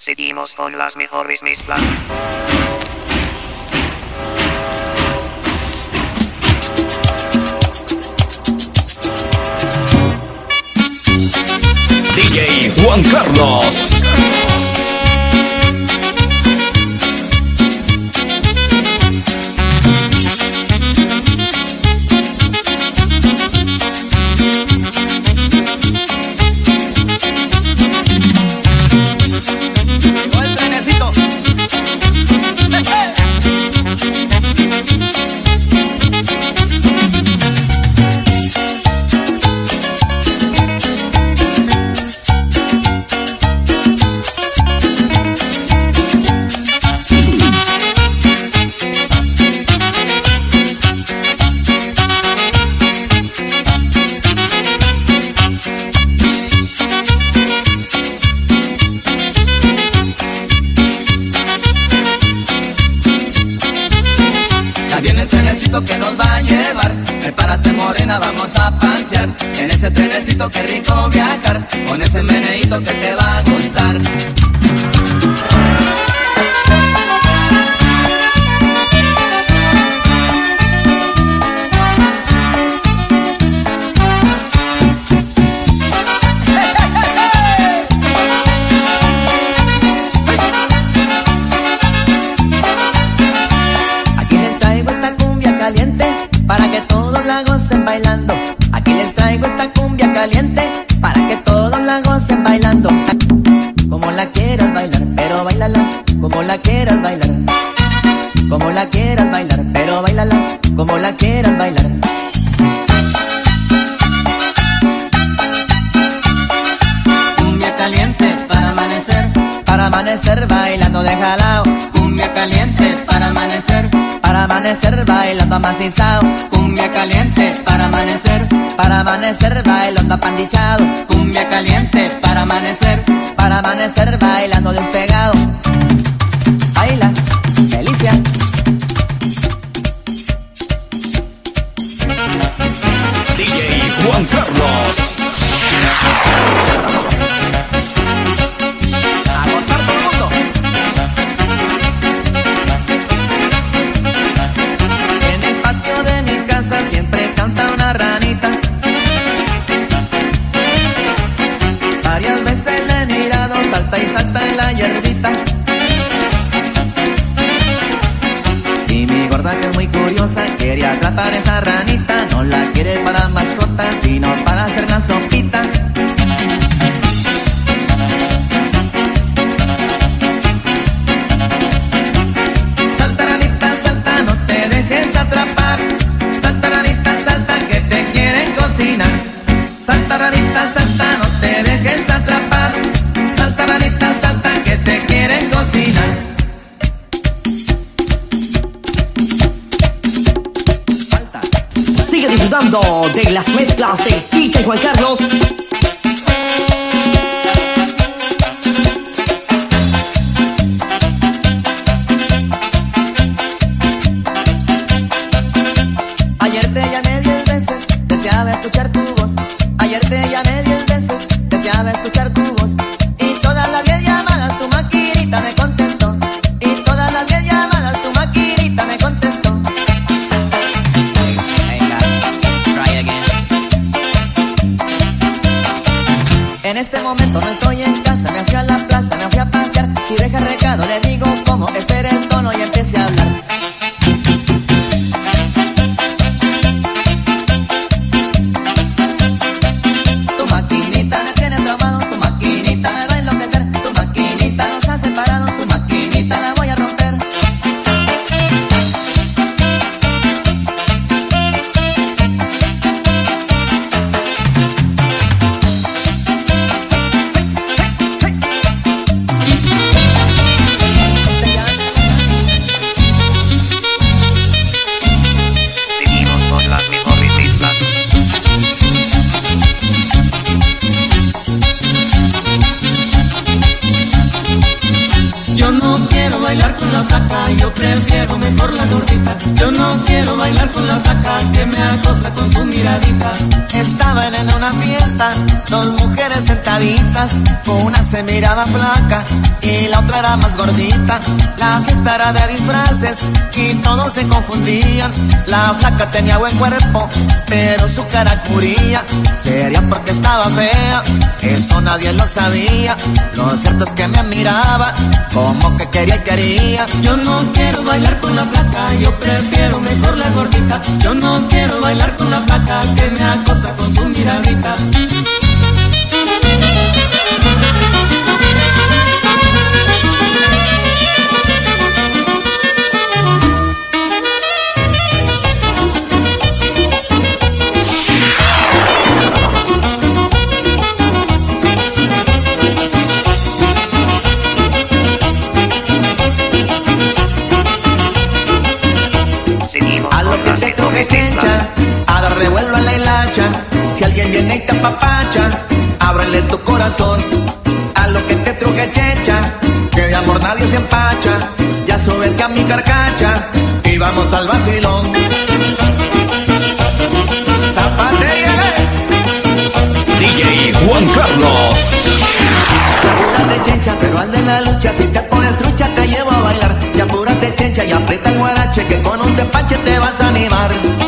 Seguimos con las mejores mezclas. DJ Juan Carlos. Vamos a pasear. En ese trenecito que rico viajar. Con ese meneíto que te gocen bailando. Aquí les traigo esta cumbia caliente para que todos la gocen bailando. Como la quieras bailar, pero bailala como la quieras bailar. Como la quieras bailar, pero bailala como la quieras bailar. Cumbia caliente para amanecer, Para amanecer bailando de jalao, cumbia caliente para amanecer, amanecer bailando amacizao, cumbia caliente para amanecer, para amanecer bailando apandichado, cumbia caliente para amanecer, y salta en la hierbita. Y mi gorda que es muy curiosa quiere atrapar esa ranita. No la quiere para mascota, sino para hacer la de las mezclas de DJ Juan Carlos. En este momento no estoy en casa, me fui a la plaza, me fui a pasear. Si deja recado, le bailar con la flaca, yo prefiero mejor la gordita. Yo no quiero bailar con la flaca que me acosa con su miradita. Estaban en una fiesta, dos mujeres sentaditas, una se miraba flaca y la otra era más gordita. La fiesta era de disfraces y todos se confundían. La flaca tenía buen cuerpo, pero Sería porque estaba fea, eso nadie lo sabía. Lo cierto es que me miraba como que quería y quería. Yo no quiero bailar con la flaca, yo prefiero mejor la gordita. Yo no quiero bailar con la flaca que me acosa con su miradita. alguien viene y te apapacha, ábrele tu corazón a lo que te truje checha, que de amor nadie se empacha, ya súbete a mi carcacha y vamos al vacilón. Zapatele. DJ Juan Carlos. Apúrate chencha, pero al de la lucha, si te pones trucha te llevo a bailar. Y apúrate chencha y aprieta el guarache, que con un despache te vas a animar.